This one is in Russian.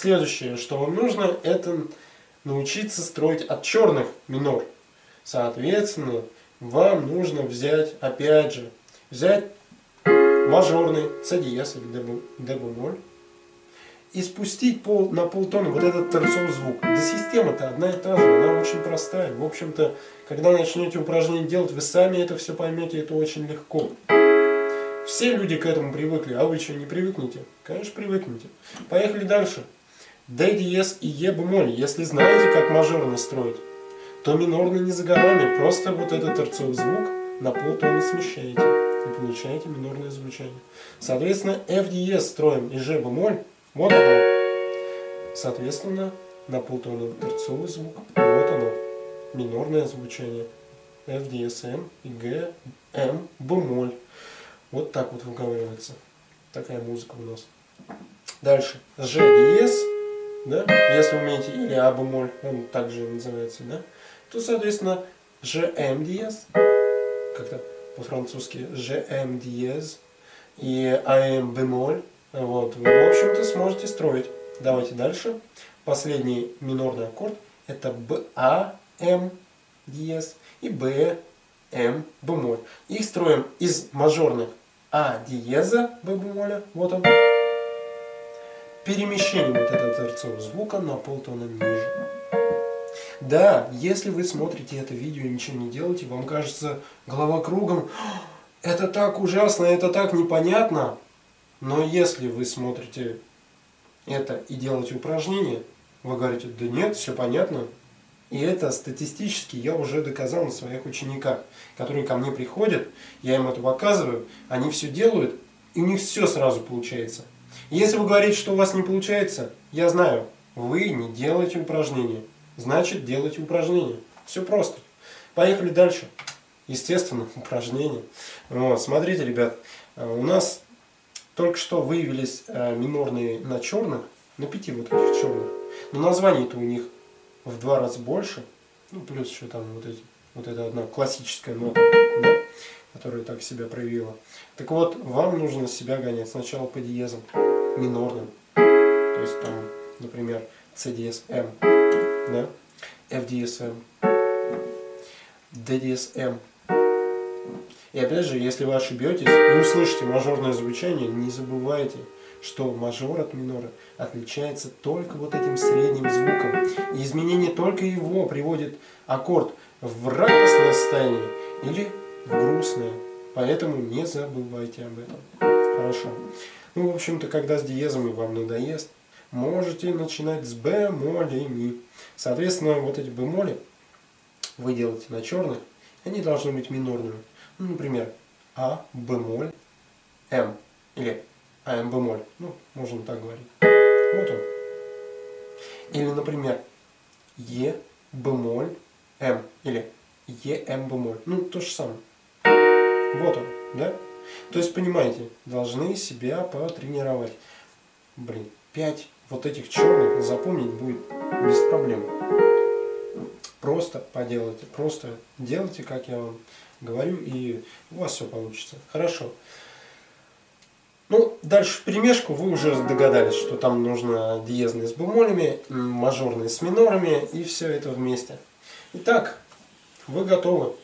Следующее, что вам нужно, это научиться строить от черных минор. Соответственно, вам нужно взять, опять же, взять мажорный C диез или D бемоль и спустить пол, на полтона вот этот торцовый звук. Да система-то одна и та же, она очень простая. В общем-то, когда начнете упражнение делать, вы сами это все поймете, это очень легко. Все люди к этому привыкли, а вы что, не привыкнете? Конечно, привыкнете. Поехали дальше. D диез и Е бемоль. Если знаете, как мажорный строить, то минорный не за горами. Просто вот этот торцовый звук на полтона смещаете и получаете минорное звучание. Соответственно, F диез строим и G бемоль вот оно. Соответственно, на полтона торцовый звук. Вот оно. Минорное звучание. F, DSM и G, M, бемоль. Вот так вот выговаривается. Такая музыка у нас. Дальше. G диез. Да? Если умеете, или А бемоль, он также называется, да? то, соответственно, GM диез, как-то по-французски GM диез и AM бемоль, вот, вы, в общем-то, сможете строить. Давайте дальше. Последний минорный аккорд это БА, М диез и Б, М бемоль. Их строим из мажорных А диеза Б бемоля, вот он. Перемещением вот этого торцового звука на полтона ниже. Да, если вы смотрите это видео и ничего не делаете, вам кажется голова кругом, это так ужасно, это так непонятно. Но если вы смотрите это и делаете упражнения, вы говорите, да нет, все понятно. И это статистически я уже доказал на своих учениках, которые ко мне приходят, я им это показываю, они все делают, и у них все сразу получается. Если вы говорите, что у вас не получается, я знаю, вы не делаете упражнения. Значит, делайте упражнения. Все просто. Поехали дальше. Естественно, упражнения. Вот, смотрите, ребят, у нас только что выявились э, минорные на черных, на пяти вот этих черных. Но названий-то у них в два раза больше. Ну, плюс еще там вот эти, вот эта одна классическая нота, которая так себя проявила. Так вот, вам нужно себя гонять сначала по диезам минорным. То есть там, например, C диез М, да, F диез М, D диез М, и опять же, если вы ошибетесь и услышите мажорное звучание, не забывайте, что мажор от минора отличается только вот этим средним звуком. И изменение только его приводит аккорд в радостное состояние или грустное. Поэтому не забывайте об этом. Хорошо. Ну, в общем-то, когда с диезами вам надоест, можете начинать с бемолями. Соответственно, вот эти бемоли вы делаете на черных, они должны быть минорными. Ну, например, А, бемоль, М. Или АМ бемоль. Ну, можно так говорить. Вот он. Или, например, Е, бемоль, М. Или Е, М бемоль. Ну, то же самое. Вот он, да? То есть, понимаете, должны себя потренировать. Блин, пять вот этих черных запомнить будет без проблем. Просто поделайте, просто делайте, как я вам говорю, и у вас все получится. Хорошо. Ну, дальше в перемешку вы уже догадались, что там нужно диезные с бемолями, мажорные с минорами и все это вместе. Итак, вы готовы.